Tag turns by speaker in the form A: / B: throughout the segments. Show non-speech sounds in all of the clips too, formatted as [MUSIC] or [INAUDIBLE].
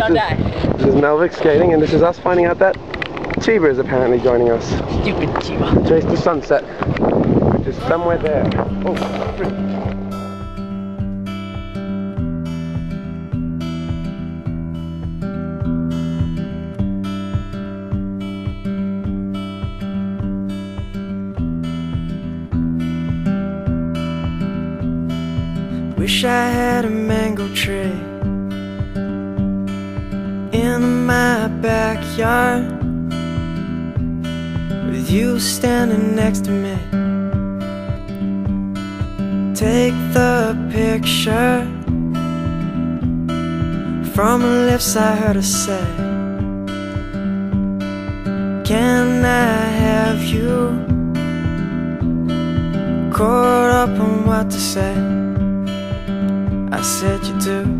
A: don't
B: is,
A: die.
B: This is Melvic skating, and this is us finding out that Chiba is apparently joining us.
A: Stupid Chiba.
B: Chase the sunset, which is somewhere there. Oh, pretty.
C: Wish I had a mango tree in my backyard with you standing next to me. Take the picture from the lips I heard her say. Can I have you caught up on what to say? I said you do.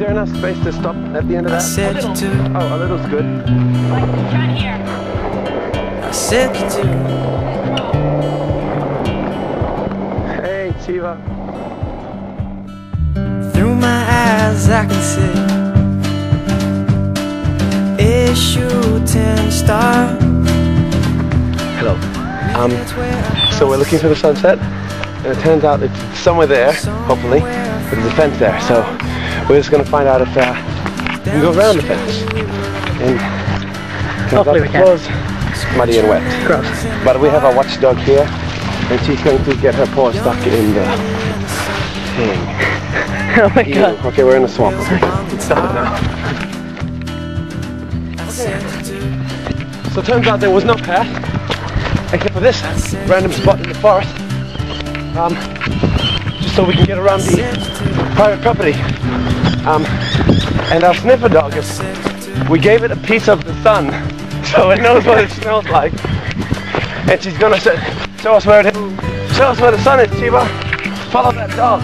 B: Is there enough space to stop at the end of
C: I
B: that?
C: said you do.
B: Oh, a little's good.
A: Like, right here.
C: I said you do.
B: Hey, Chiba.
C: Through my eyes, I can see a shooting star.
B: Hello. Um, so we're looking for the sunset, and it turns out it's somewhere there, hopefully, but there's a fence there. So we're just gonna find out if uh, we can go around the fence. And
A: Hopefully we can.
B: Clothes, muddy and wet.
A: Gross.
B: But we have our watchdog here, and she's going to get her paw stuck in the thing. [LAUGHS]
A: oh my
B: Ew.
A: god.
B: Okay, we're in the swamp. Okay, stop it now. So it turns out there was no path, except for this random spot in the forest. Um, just so we can get around the private property. Um, and our sniffer dog, is, we gave it a piece of the sun, [LAUGHS] so it knows what it smells like. And she's gonna show, show us where it is. Show us where the sun is, Chiba. Follow that dog.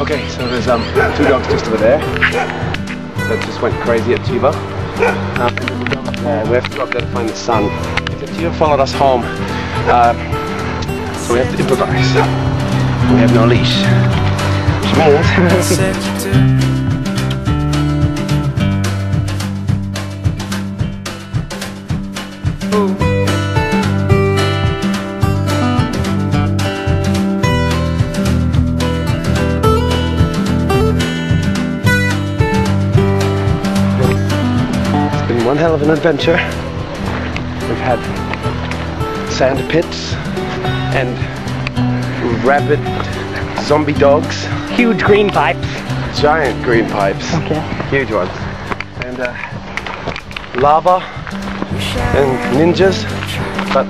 B: Okay, so there's um two dogs just over there that just went crazy at Chiba. Um. We have to go up there to find the sun. Except Chiba followed us home, um, so we have to improvise. We have no leash, means
C: said you do. Ooh.
B: it's been one hell of an adventure. We've had sand pits and rabid zombie dogs,
A: Huge green pipes.
B: giant green pipes,
A: Okay.
B: huge ones, and uh, lava and ninjas, but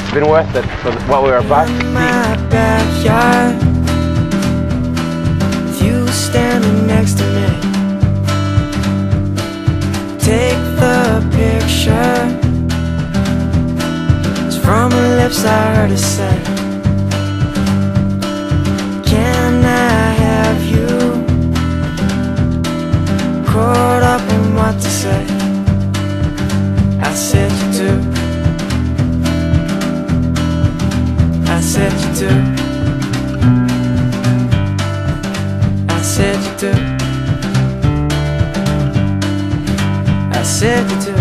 B: it's been worth it for what we were about to
C: in
B: see.
C: my backyard with you standing next to me. Take the picture. It's from the lips I heard her say. Said you do. I said you do. I said you do.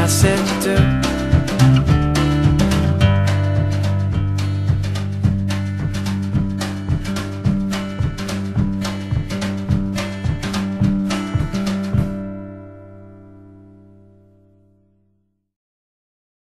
C: I said you do.